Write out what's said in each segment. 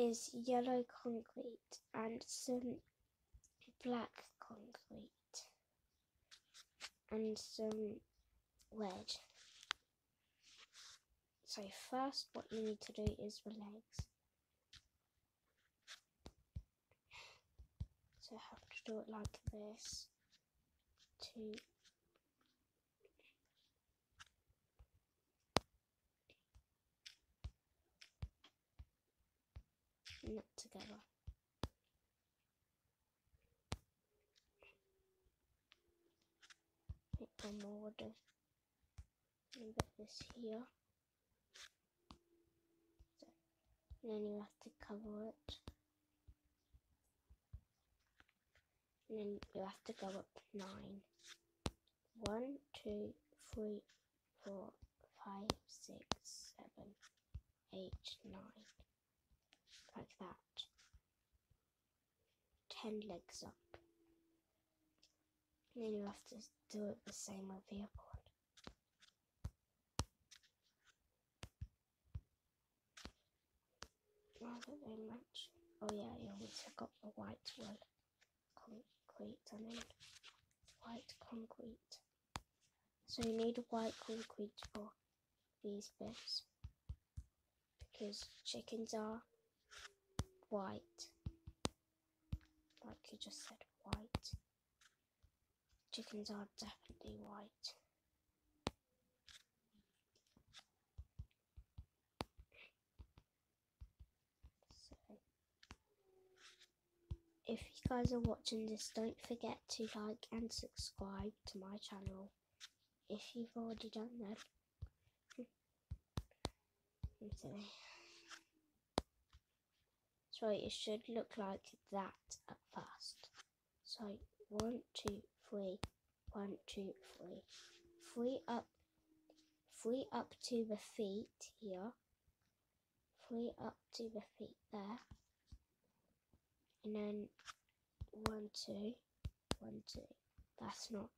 is yellow concrete and some black concrete and some wedge. So first what you need to do is the legs. So I have to do it like this to knit together. Make one more order. And put this here. So, then you have to cover it. And then you have to go up nine. One, two, three, four, five, six, seven, eight, nine like that. Ten legs up. And then you have to do it the same with the other one. That they match. Oh yeah, you also got the white one. Concrete, I mean. White concrete. So you need white concrete for these bits. Because chickens are white. Like you just said, white. Chickens are definitely white. So, if you guys are watching this, don't forget to like and subscribe to my channel if you've already done that. So it should look like that at first. So one, two, three, one, two, three. Three up, three up to the feet here. Three up to the feet there. And then one, two, one, two. That's not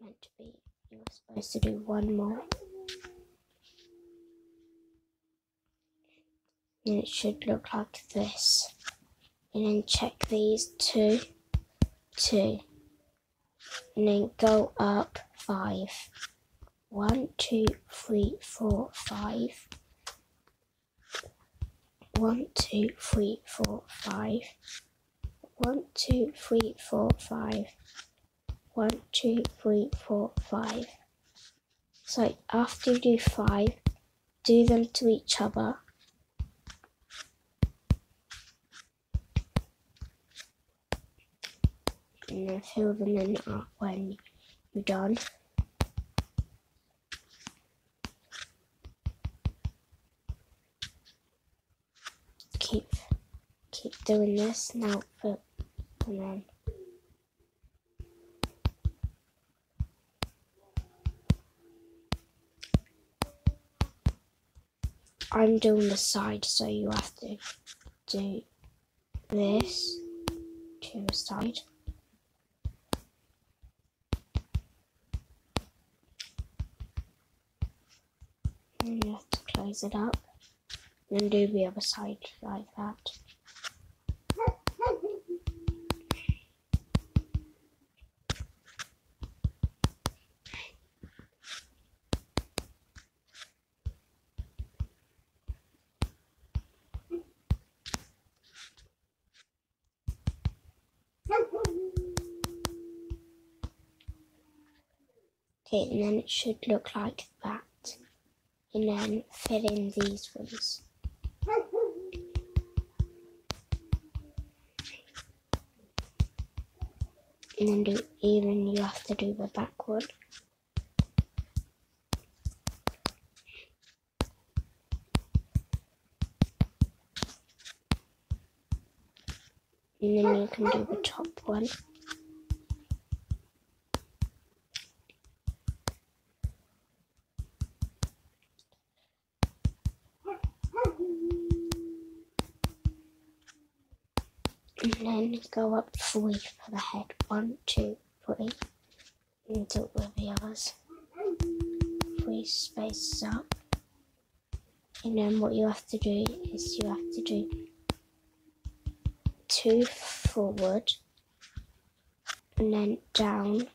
meant to be. You're supposed to do one more. And it should look like this. And then check these two, two, and then go up five. One, two, three, four, five. One, two, three, four, five. One, two, three, four, five. One, two, three, four, five. So after you do five, do them to each other and then fill them in when you're done. Keep keep doing this now for and then I'm doing the side so you have to do this to the side. And you have to close it up and then do the other side like that. Okay, and then it should look like that and then fill in these ones. And then do even you have to do the backward. And then you can do the top one. And then go up three for the head. One, two, three. And do it with the others. Three spaces up. And then what you have to do is you have to do two forward and then down.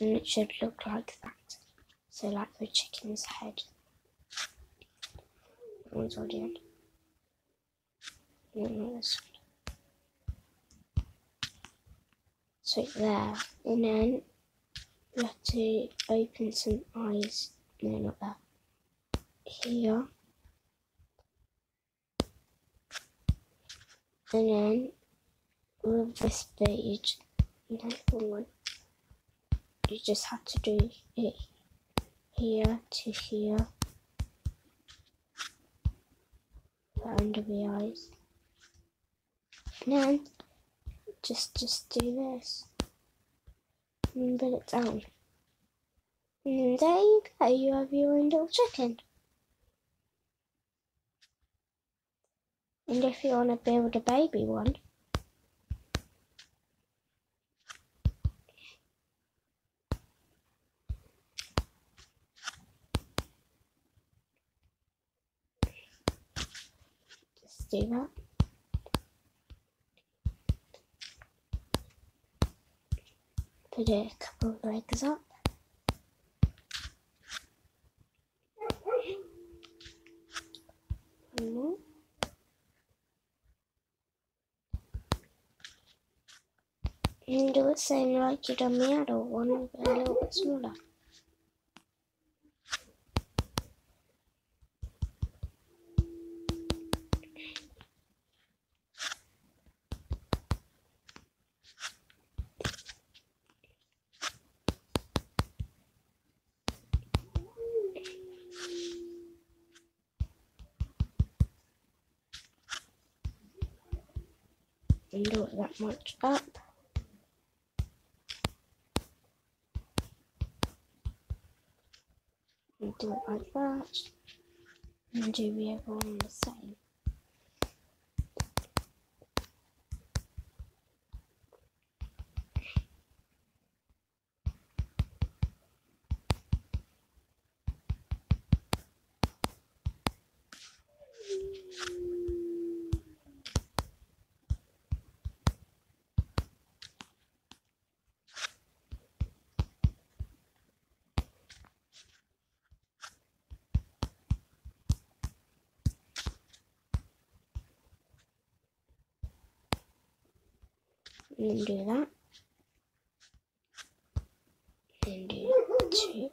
And it should look like that. So like the chicken's head. Oh, One's already in. No, mm, not this one. So there. And then we have to open some eyes. No, not there. Here. And then with this page, you know, one you just have to do it here to here. Under the eyes. And then just just do this. And put it down and there you go you have your own little chicken. And if you want to build a baby one do that. Put a couple of legs up. And do it same like you done the adult one, but a little bit smaller. It that much up. And do it like that. And do the other one the same. And then do that. And do two.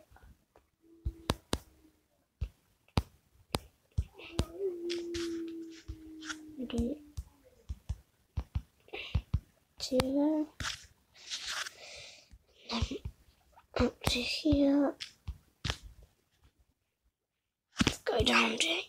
Do two. Then up to here. Let's go down to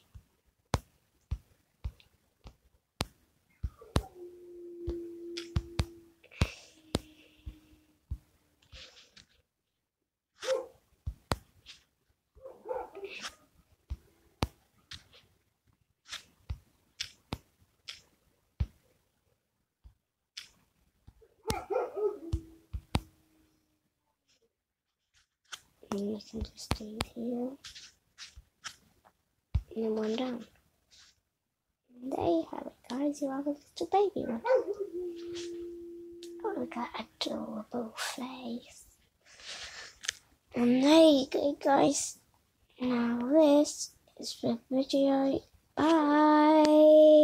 you can just do here and one down. And there you have it guys, you have a little baby one. Oh look at adorable face. And there you go guys. Now this is the video. Bye.